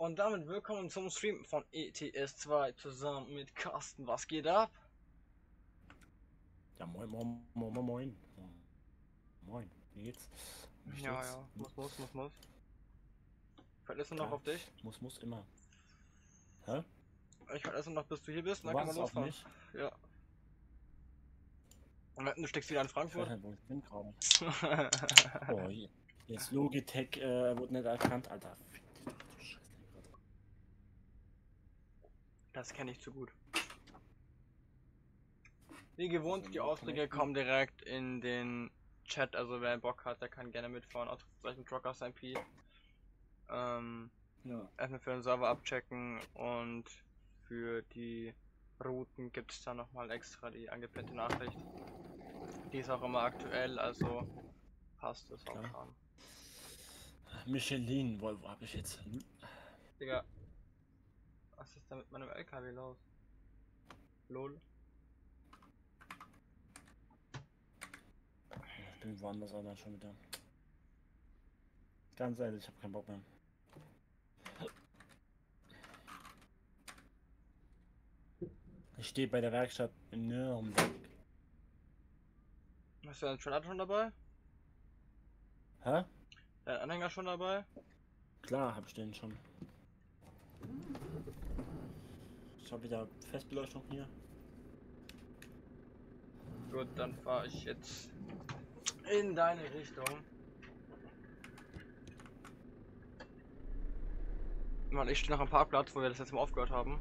Und damit willkommen zum Stream von ETS2 zusammen mit Carsten. Was geht ab? Ja, moin, moin, moin, moin, moin. Moin, wie geht's? Wie Ja, ja, muss, muss, muss, muss. Verlässt du noch Klar. auf dich? Muss, muss immer. Hä? Ich verlässt noch, bis du hier bist, dann kann man losfahren. mich? Ja. Und du steckst wieder in Ich Frankfurt? nicht, wo ich bin gerade. Oh, je- jetzt Logitech äh, wurde nicht erkannt, Alter. Fick dich doch, du Scheiße. Das kenne ich zu gut. Wie gewohnt, Also, die Aufträge connecten. kommen direkt in den Chat, also wer Bock hat, der kann gerne mitfahren, Ausrufezeichen Truckers MP. Ähm, Ja. erstmal für den Server abchecken und für die Routen gibt es dann nochmal extra die angepennte Nachricht. Die ist auch immer aktuell, also passt es auch dran. Michelin, wo, wo hab ich jetzt? Hm? Digga, was ist da mit meinem LKW los? Lol. Ich bin woanders, Alter, schon wieder. Ganz ehrlich, ich hab keinen Bock mehr. Ich stehe bei der Werkstatt in Nürnberg. Hast du deinen Trailer schon dabei? Hä? Deinen Anhänger schon dabei? Klar, hab ich den schon. Ich hab wieder Festbeleuchtung hier. Gut, dann fahre ich jetzt in deine Richtung. Weil ich stehe noch am Parkplatz, wo wir das jetzt mal aufgehört haben.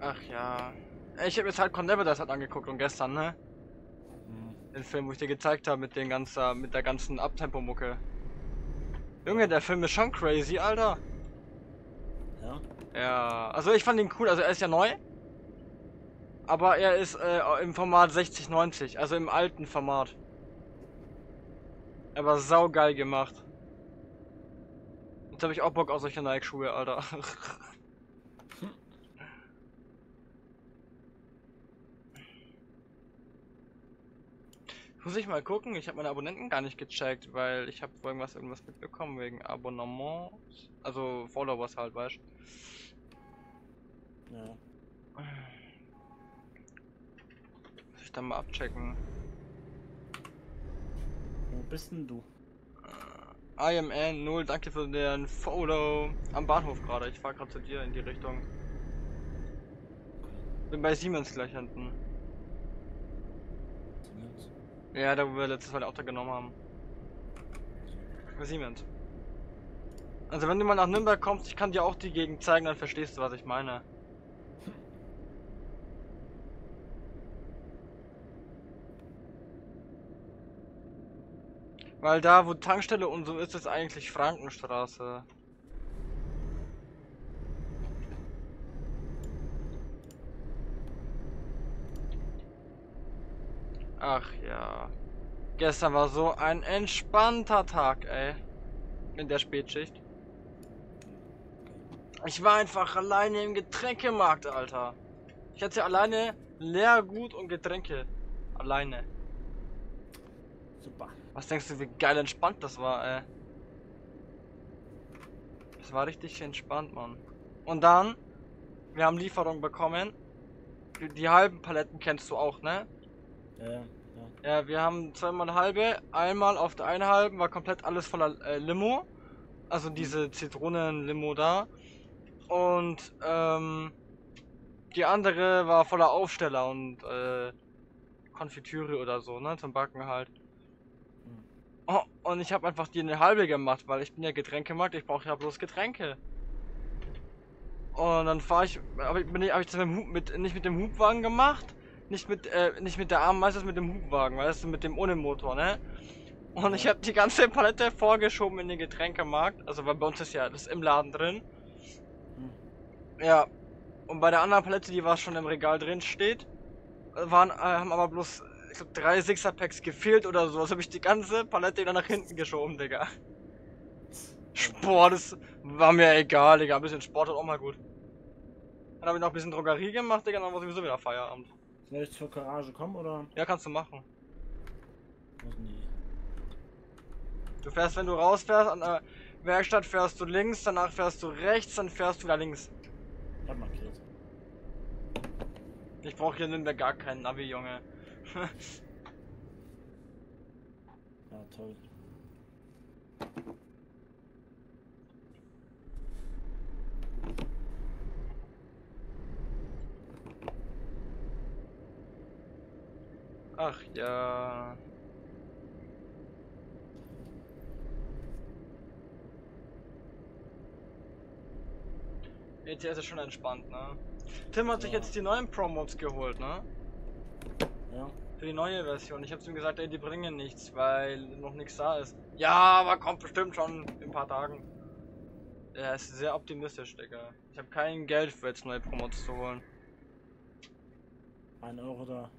Ach ja. Ich habe jetzt halt Condemned das halt angeguckt und gestern, ne? Hm. Den Film, wo ich dir gezeigt habe mit den ganzen, mit der ganzen Abtempo-Mucke. Junge, der Film ist schon crazy, Alter. Ja? Ja, also ich fand ihn cool, also er ist ja neu. Aber er ist äh, im Format 6090, also im alten Format. Er war saugeil gemacht. Jetzt habe ich auch Bock auf solche Nike-Schuhe, Alter. Muss ich mal gucken, ich habe meine Abonnenten gar nicht gecheckt, weil ich habe irgendwas irgendwas mitbekommen wegen Abonnements. Also Followers halt, weißt Ja. Muss ich dann mal abchecken. Wo bist denn du? Äh, IMN 0, danke für den Follow. Am Bahnhof gerade, ich fahr gerade zu dir in die Richtung. Bin bei Siemens gleich hinten. Siemens? Ja, da wo wir letztes Mal das Auto genommen haben. Siemens. Also wenn du mal nach Nürnberg kommst, ich kann dir auch die Gegend zeigen, dann verstehst du, was ich meine. Weil da, wo Tankstelle und so ist, ist eigentlich Frankenstraße. Ach ja. Gestern war so ein entspannter Tag, ey. In der Spätschicht. Ich war einfach alleine im Getränkemarkt, Alter. Ich hatte alleine Leergut und Getränke. Alleine. Super. Was denkst du, wie geil entspannt das war, ey? Das war richtig entspannt, Mann. Und dann, wir haben Lieferung bekommen. Die, die halben Paletten kennst du auch, ne? Ja, ja. Ja, wir haben zweimal eine halbe. Einmal auf der einen halben war komplett alles voller äh, Limo. Also diese Zitronen-Limo da. Und ähm, die andere war voller Aufsteller und äh, Konfitüre oder so, ne? Zum Backen halt. Hm. Oh, und ich habe einfach die eine halbe gemacht, weil ich bin ja Getränkemarkt, ich brauche ja bloß Getränke. Und dann fahre ich, aber ich bin ich, habe ich das mit, dem Hub, mit nicht mit dem Hubwagen gemacht, nicht mit äh, nicht mit der Arm, meistens mit dem Hubwagen, weißt du, mit dem ohne Motor, ne? Und ich habe die ganze Palette vorgeschoben in den Getränkemarkt, also weil bei uns ist ja das im Laden drin. Hm. Ja. Und bei der anderen Palette, die war schon im Regal drin steht, waren äh, haben aber bloß ich glaub, drei Sixer-Packs gefehlt oder so. Also habe ich die ganze Palette wieder nach hinten geschoben, Digga. Sport, das war mir egal, Digga. Ein bisschen Sport ist auch mal gut. Dann habe ich noch ein bisschen Drogerie gemacht, Digga, dann war sowieso wieder Feierabend. Soll ich zur Garage kommen oder? Ja, kannst du machen. Du fährst, wenn du rausfährst, an der Werkstatt fährst du links, danach fährst du rechts, dann fährst du wieder links. Ich hab markiert. Ich brauche hier Nürnberg gar keinen Navi, Junge. Ja, toll. Ach ja. ETS ist schon entspannt, ne? Tim hat sich Ja. jetzt die neuen Promotes geholt, ne? Ja. Für die neue Version. Ich hab's ihm gesagt, ey, die bringen nichts, weil noch nichts da ist. Ja, aber kommt bestimmt schon in ein paar Tagen. Er ist sehr optimistisch, Digga. Ich habe kein Geld für jetzt neue Promotes zu holen. Ein Euro da.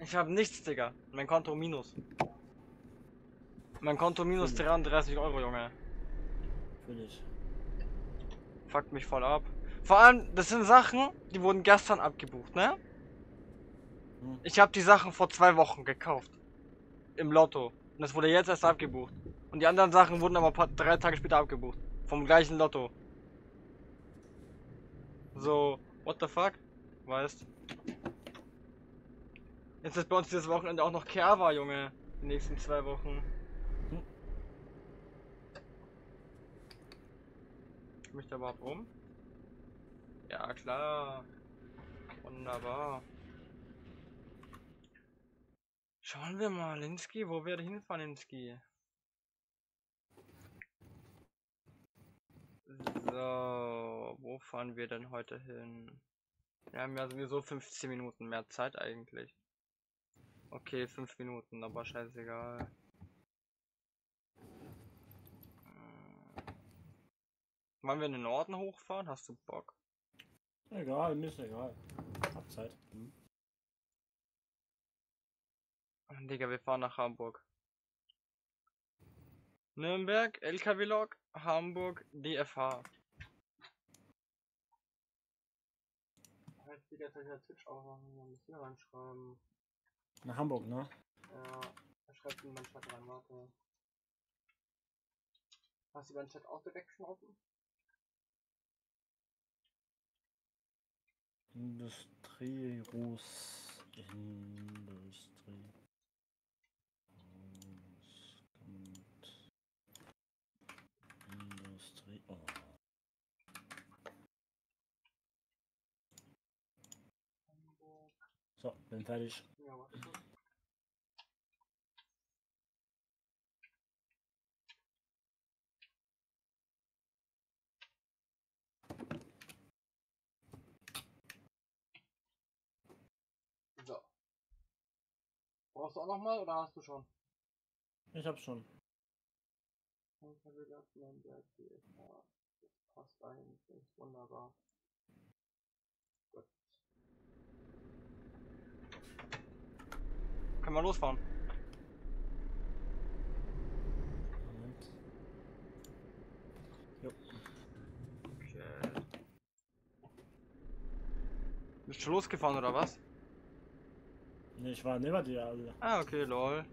Ich habe nichts, Digga. Mein Konto minus. Mein Konto minus Hm. 33 Euro, Junge. Ich. Fuckt mich voll ab. Vor allem, das sind Sachen, die wurden gestern abgebucht, ne? Hm. Ich habe die Sachen vor zwei Wochen gekauft. Im Lotto. Und das wurde jetzt erst abgebucht. Und die anderen Sachen wurden aber paar, drei Tage später abgebucht. Vom gleichen Lotto. So, what the fuck? Weißt? Jetzt ist bei uns dieses Wochenende auch noch Kerwa, Junge. Die nächsten zwei Wochen. Hm. Mich da überhaupt um? Ja, klar. Wunderbar. Schauen wir mal, Linsky, wo wir hinfahren, Linsky? So, wo fahren wir denn heute hin? Wir haben ja sowieso 15 Minuten mehr Zeit eigentlich. Okay, 5 Minuten, aber scheißegal. Hm. Wollen wir in den Norden hochfahren? Hast du Bock? Egal, mir ist egal. Hab Zeit. Hm. Digga, wir fahren nach Hamburg. Nürnberg, LKW-Log, Hamburg, DFH. Digga, jetzt soll ich ja Twitch aufmachen, dann müssen wir reinschreiben. Nach Hamburg, ne? Ja, er schreibt meinen Chat rein, warte. Hast du deinen Chat auch direkt schon offen? Industrie, Ruß, Industrie. Industrie. Oh. So, bin fertig. Ja, warte kurz. So. Brauchst du auch noch mal oder hast du schon? Ich hab schon. Das passt eigentlich wunderbar. Gut. Können wir losfahren? Moment. Jo. Okay. Bist du schon losgefahren oder was? Nee, ich war neben dir, also. Ah, okay, lol.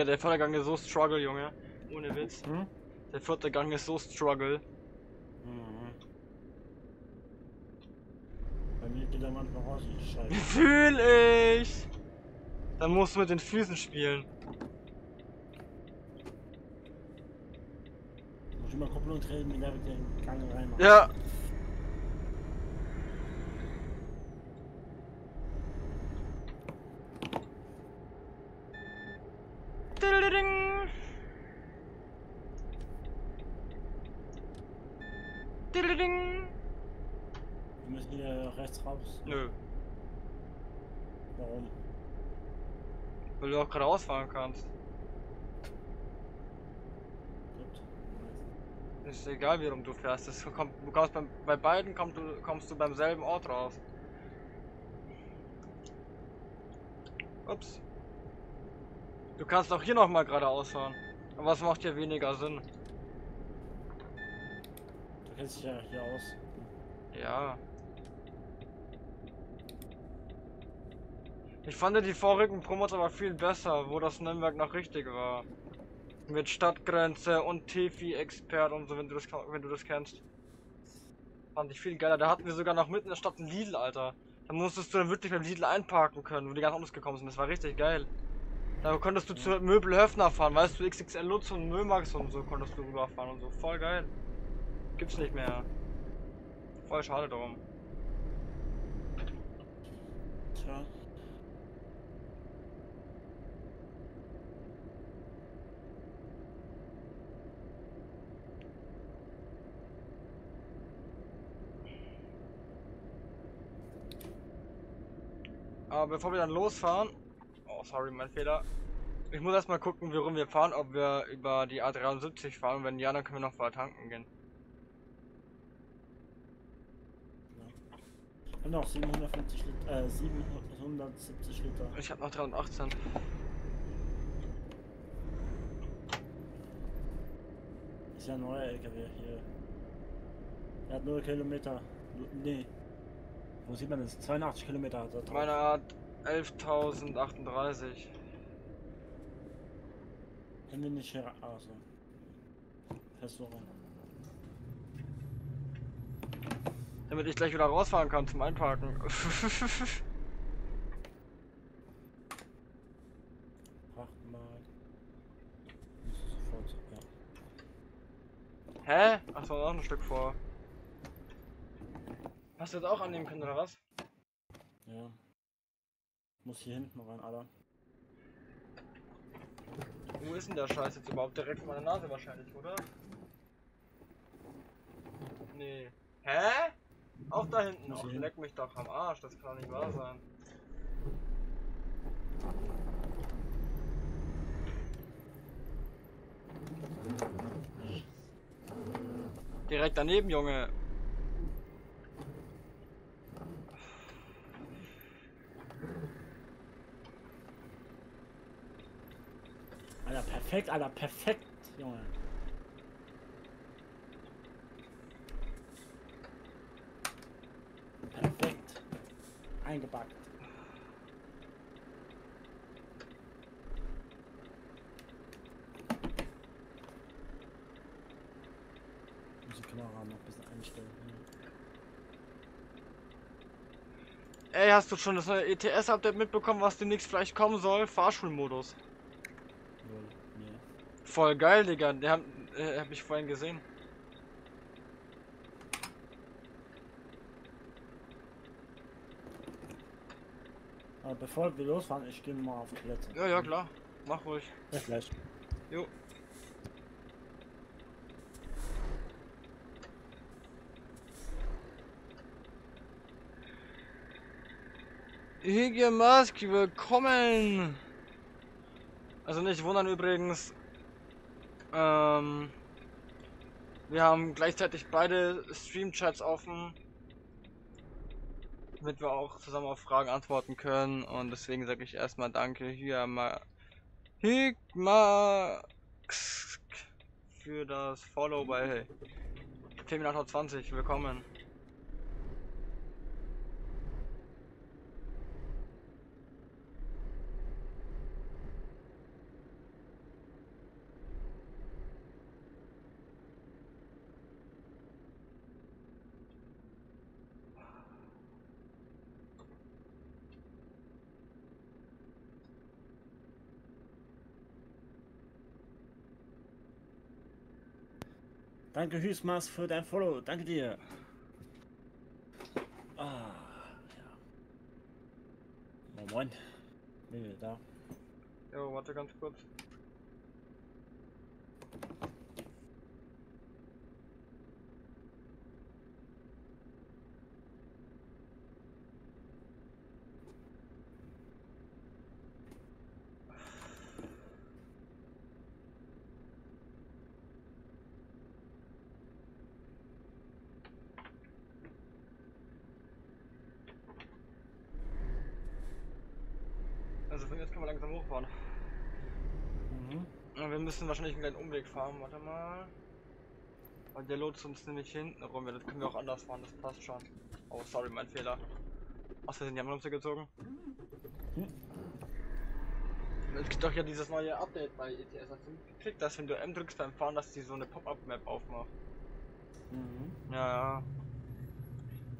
Digga, der Vordergang ist so struggle, Junge. Ohne Witz. Hm? Der vierte Gang ist so struggle. Mhm. Bei mir geht er manchmal raus, ich scheiße. Fühl ich! Dann musst du mit den Füßen spielen. Muss ich mal Kupplung treten, wieder mit den Gang reinmachen. Ja. Diddling. Diddling. Wir müssen hier rechts raus. Nö, Warum? Weil du auch gerade ausfahren kannst. Ist egal, wie rum du fährst. Das kommt, du kommst beim, bei beiden kommst du, kommst du beim selben Ort raus. Ups. Du kannst auch hier noch mal geradeaus fahren. Aber es macht ja weniger Sinn. Du kennst dich ja hier aus. Ja. Ich fand die vorigen Promos aber viel besser, wo das Nürnberg noch richtig war. Mit Stadtgrenze und Tefi-Expert und so, wenn du das wenn du das kennst. Fand ich viel geiler. Da hatten wir sogar noch mitten in der Stadt ein Lidl, Alter. Da musstest du dann wirklich beim Lidl einparken können, wo die ganz anders gekommen sind. Das war richtig geil. Da konntest du zu Möbelhöfner fahren, weißt du, XXL Lutz und Mömax und so konntest du rüberfahren und so. Voll geil. Gibt's nicht mehr. Voll schade darum. Tja. Aber bevor wir dann losfahren. Oh, sorry, mein Fehler. Ich muss erstmal gucken, worum wir fahren, ob wir über die A73 fahren. Und wenn ja, dann können wir noch weiter tanken gehen. Und noch 750 Liter, äh, 770 Liter. Ich habe noch 318. Ist ja ein neuer LKW hier. Er hat 0 Kilometer. Nee. Wo sieht man das? 82 Kilometer hat er drauf. Meiner hat 11.038. Können wir nicht her. Also. Versuchen. Damit ich gleich wieder rausfahren kann zum Einparken. Achtmal. Hä? Achso, noch ein Stück vor. Hast du das auch annehmen können, oder was? Ja. Muss hier hinten rein, Alter. Wo ist denn der Scheiß jetzt überhaupt? Direkt vor meiner Nase wahrscheinlich, oder? Nee. Hä? Auch da hinten hin. Leck mich doch am Arsch, das kann doch nicht wahr sein. Direkt daneben, Junge. Alter, perfekt, Alter, perfekt, Junge. Perfekt. Eingepackt. Muss die Kamera noch ein bisschen einstellen. hier. Ey, hast du schon das neue ETS-Update mitbekommen, was demnächst vielleicht kommen soll? Fahrschulmodus. Voll geil, Digga. Der hab, äh, hab ich vorhin gesehen. Aber bevor wir losfahren, ich gehe mal auf Toilette. Ja, ja, klar. Mach ruhig. Ja, gleich. Jo. Hige Mask, willkommen! Also nicht wundern übrigens, ähm, wir haben gleichzeitig beide Stream-Chats offen, damit wir auch zusammen auf Fragen antworten können und deswegen sage ich erstmal danke hier mal Higmax für das Follow bei Terminator 20. Willkommen. Danke Hüsmas für dein Follow. Danke dir. Ah, ja. Moin moin. Nee, da. Jo, warte ganz kurz. Jetzt können wir langsam hochfahren. Mhm. Ja, Wir müssen wahrscheinlich einen kleinen Umweg fahren, warte mal. Weil der lotst uns nämlich hinten rum, das können wir auch anders fahren, das passt schon. Oh, sorry, mein Fehler. Aus Versehen, die haben uns gezogen. Hm. Es gibt doch ja dieses neue Update bei ETS. Hast du mitgekriegt, dass wenn du M drückst beim Fahren, dass die so eine Pop-Up-Map aufmacht? Mhm. Ja, ja.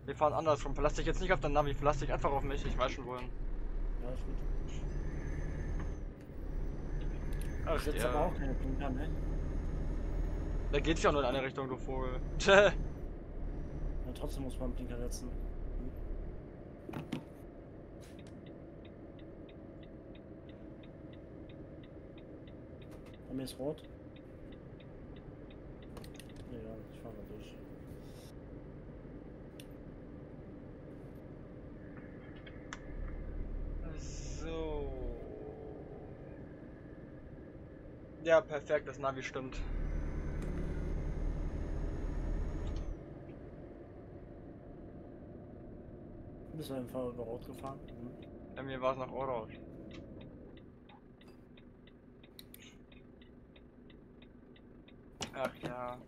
Wir fahren andersrum. Verlass dich jetzt nicht auf dein Navi, verlass dich einfach auf mich. Ich weiß schon wohin. Ja, ist gut. Ach Ich setze aber ja. auch keine Blinker, ne? Da geht's ja nur in eine Richtung, du Vogel. Ja, trotzdem muss man Blinker setzen. Bei mir ist rot. Ja, ich fahr mal durch. So. Ja, perfekt, das Navi stimmt. Bist du einfach über rot gefahren? Mhm. Bei mir war es nach Orange. Ach ja.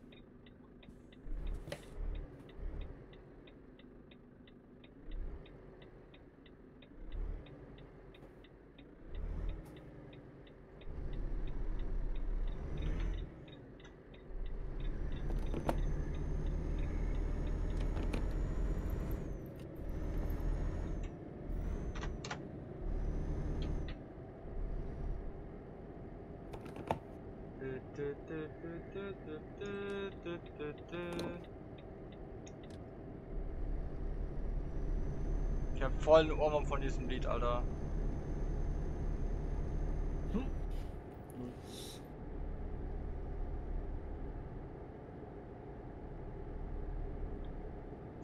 Ich hab voll einen Ohrwurm von diesem Lied, Alter.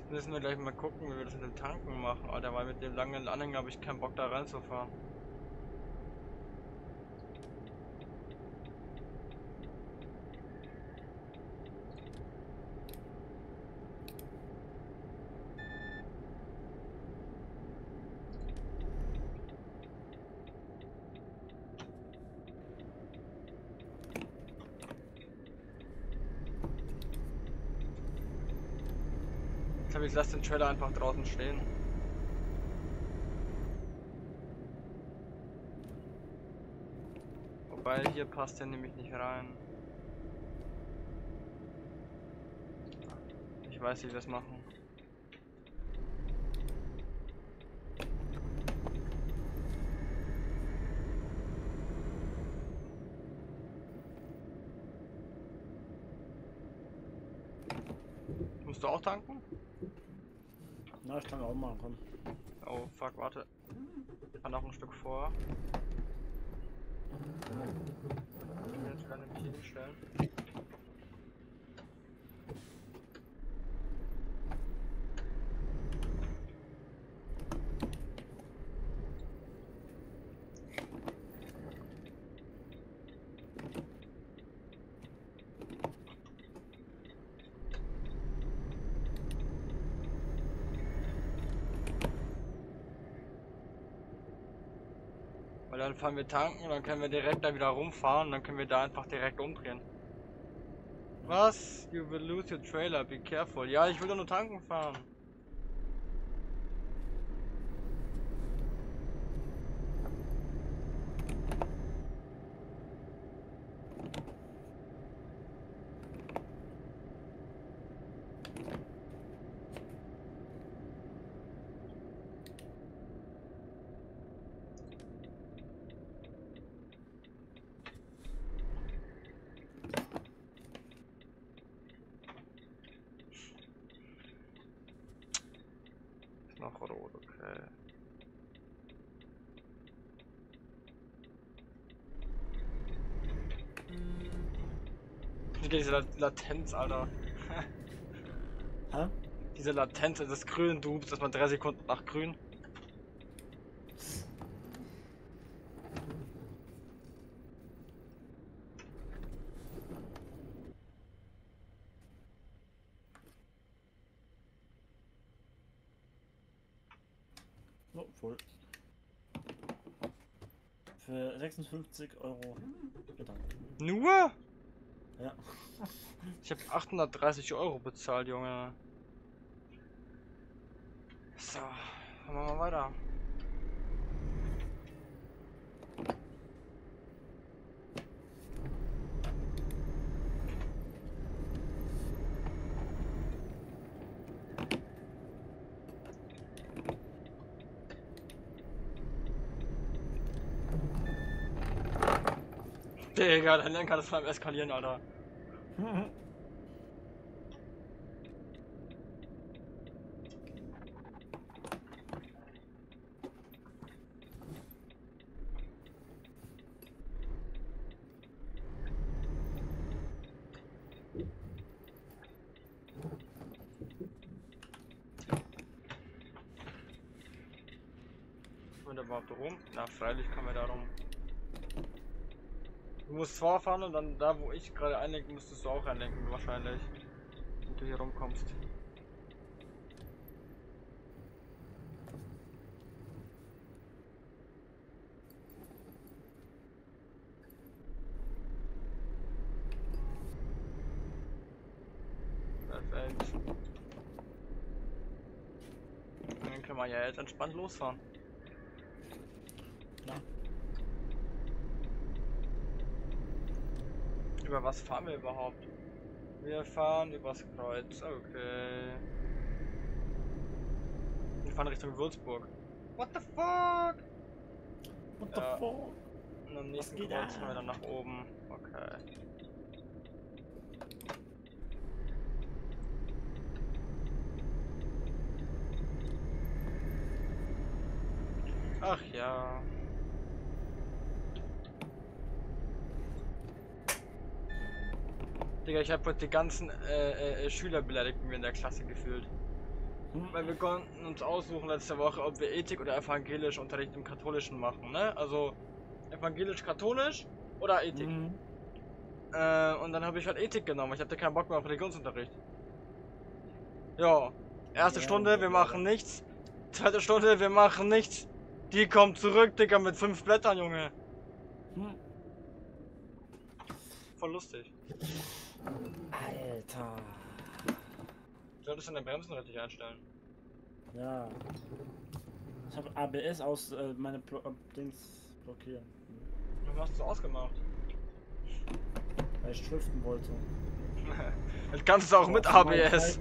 Jetzt müssen wir gleich mal gucken, wie wir das mit dem Tanken machen, Alter, weil mit dem langen Anhänger habe ich keinen Bock da reinzufahren. Ich lass den Trailer einfach draußen stehen. Wobei hier passt der nämlich nicht rein. Ich weiß, wie wir das machen. Musst du auch tanken? Na, ich kann auch mal, komm. Oh fuck, warte. Ich kann noch ein Stück vor. Ich will jetzt keine hier hinstellen. Dann fahren wir tanken, dann können wir direkt da wieder rumfahren, dann können wir da einfach direkt umdrehen. Was? You will lose your trailer, be careful. Ja, ich will doch nur tanken fahren. Noch rot, okay. Wieder diese Lat- Latenz, Alter. Hä? Diese Latenz des grünen Dupes, dass man drei Sekunden nach grün. 50 Euro bedankt. Nur? Ja. Ich habe 830 Euro bezahlt, Junge. So, machen wir mal weiter. Digga, dein Lenker ist beim Eskalieren, Alter. Kommen wir da überhaupt rum? Na, freilich kommen wir da rum. Du musst vorfahren und dann da, wo ich gerade einlenken, müsstest du auch einlenken, wahrscheinlich. Wenn du hier rumkommst. Perfekt. Dann können wir ja jetzt entspannt losfahren. Über was fahren wir überhaupt? Wir fahren übers Kreuz, okay. Wir fahren Richtung Würzburg. What the fuck? What the Ja. fuck? Und am nächsten Kreuz fahren wir dann nach oben. Okay. Ach ja. Digga, ich habe heute die ganzen äh, äh, Schüler beleidigt mit mir in der Klasse gefühlt. Hm? Weil wir konnten uns aussuchen letzte Woche, ob wir Ethik oder evangelisch Unterricht im Katholischen machen, ne? Also evangelisch-katholisch oder Ethik. Mhm. Äh, und dann habe ich halt Ethik genommen. Ich hatte keinen Bock mehr auf Religionsunterricht. Ja. Erste Ja, Stunde, wir machen nichts. Zweite Stunde, wir machen nichts. Die kommt zurück, Digga, mit fünf Blättern, Junge. Hm. Voll lustig. Alter. Du solltest deine Bremsen richtig einstellen. Ja. Ich habe ABS aus äh, meine Blo äh, Dings blockieren. Was hast du ausgemacht? Weil ich driften wollte. Das kannst du auch mit ABS.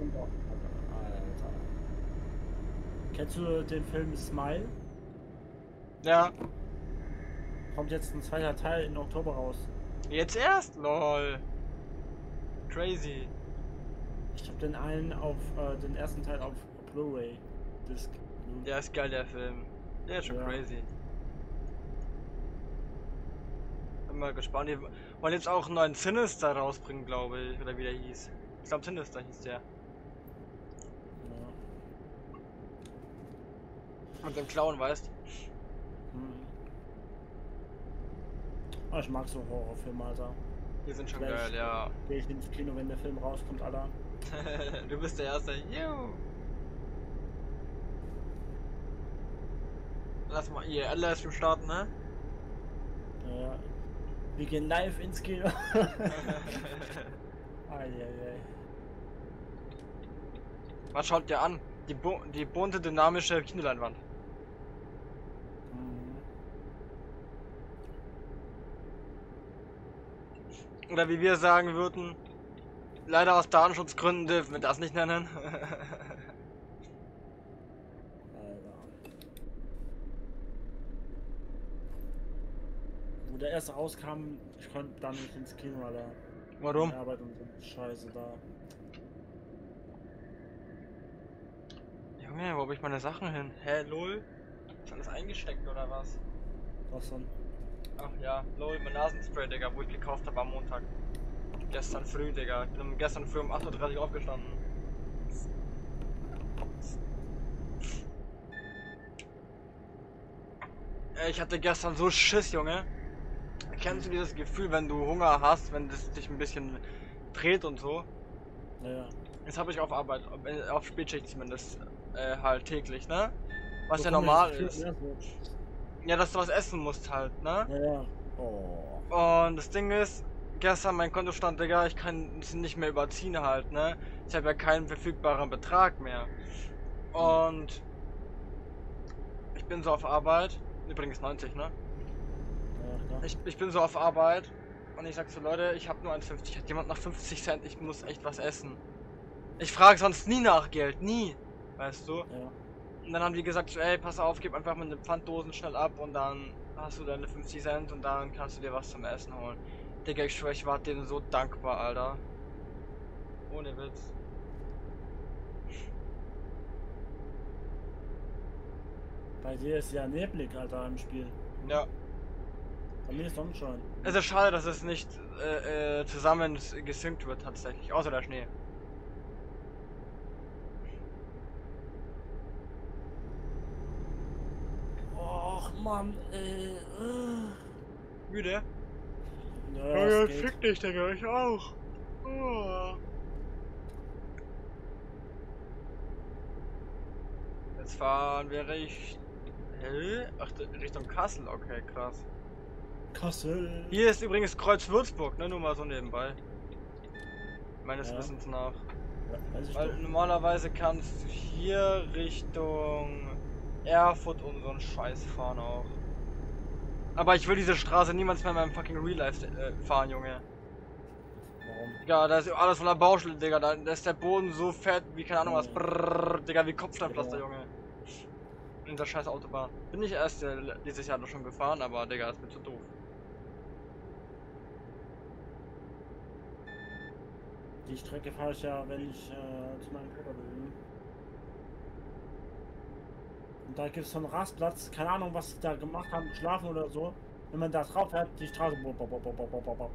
Kennst du den Film Smile? Ja. Kommt jetzt ein zweiter Teil im Oktober raus. Jetzt erst? Lol. Crazy. Ich habe den einen auf äh, den ersten Teil auf Blu-ray Disc. Der ist geil, der Film. Der ist schon Ja. crazy. Bin mal gespannt. Die wollen jetzt auch einen neuen Sinister rausbringen, glaube ich. Oder wie der hieß. Ich glaube Sinister hieß der. Ja. Und dem Clown, weißt Hm. Ah, ich mag so Horrorfilme, Alter. Die sind schon geil, ja. Geh ich ins Kino, wenn der Film rauskommt, Alter. du bist der Erste. Juhu. Lass mal ihr Livestream starten, ne? Ja. Wir gehen live ins Kino. Eieiei. Was schaut dir an? Die, bu die bunte, dynamische Kinoleinwand. Mhm. Oder wie wir sagen würden, leider aus Datenschutzgründen dürfen wir das nicht nennen. Alter. Wo der erste rauskam, ich konnte dann nicht ins Kino, Alter. Warum? Arbeit und so Scheiße da. Junge, wo hab ich meine Sachen hin? Hä, lol? Ist alles eingesteckt oder was? Was dann? Ach ja, lol, mein Nasenspray, Digga, wo ich gekauft habe am Montag. Gestern früh, Digga. Ich bin gestern früh um 8.30 Uhr aufgestanden. Ich hatte gestern so Schiss, Junge. Kennst du dieses Gefühl, wenn du Hunger hast, wenn das dich ein bisschen dreht und so? Naja. Jetzt habe ich auf Arbeit, auf- äh, auf Spätschicht zumindest, äh, halt täglich, ne? Was So ja normal das ist. ja, so. Ja, dass du was essen musst halt, ne? Ja, ja. Oh. Und das Ding ist, gestern mein Kontostand, Digga, ich kann es nicht mehr überziehen halt, ne? Ich habe ja keinen verfügbaren Betrag mehr. Und ich bin so auf Arbeit, übrigens 90, ne? Ja. Ich, ich bin so auf Arbeit und ich sag so, Leute, ich habe nur 1,50. Hat jemand nach 50 Cent? Ich muss echt was essen. Ich frage sonst nie nach Geld, nie. Weißt du? Ja. Und dann haben die gesagt, so, ey, pass auf, gib einfach mit den Pfanddosen schnell ab und dann hast du deine 50 Cent und dann kannst du dir was zum Essen holen. Digga, ich schwör, ich war denen so dankbar, Alter. Ohne Witz. Bei dir ist ja neblig, Alter, im Spiel. Ja. Bei mir ist Sonnenschein. Es ist schade, dass es nicht äh, äh, zusammen gesynkt wird tatsächlich, außer der Schnee. Mann, ey. äh. Müde? Ja, es geht. dich, Digga, ich auch. Oh. Jetzt fahren wir Richt... Hä? Ach, Richtung Kassel, okay, krass. Kassel. Hier ist übrigens Kreuz Würzburg, ne? Nur mal so nebenbei. Meines Ja. Wissens nach. Ja, weiß ich Weil doch. normalerweise kannst du hier Richtung Erfurt und so einen Scheiß fahren auch. Aber ich will diese Straße niemals mehr in meinem fucking Real Life äh, fahren, Junge. Warum? Digga, da ist alles voller Baustelle, Digga. Da, da ist der Boden so fett wie keine Ahnung was. Ja. Brrrr, Digga, wie Kopfsteinpflaster. Junge. In der scheiß Autobahn. Bin ich erst äh, dieses Jahr noch schon gefahren, aber Digga, ist mir zu doof. Die Strecke fahre ich ja, wenn ich äh, zu meinem Bruder will. Und da gibt es so einen Rastplatz, keine Ahnung, was die da gemacht haben, geschlafen oder so. Wenn man da drauf fährt, die Straße. bop, bop, bop.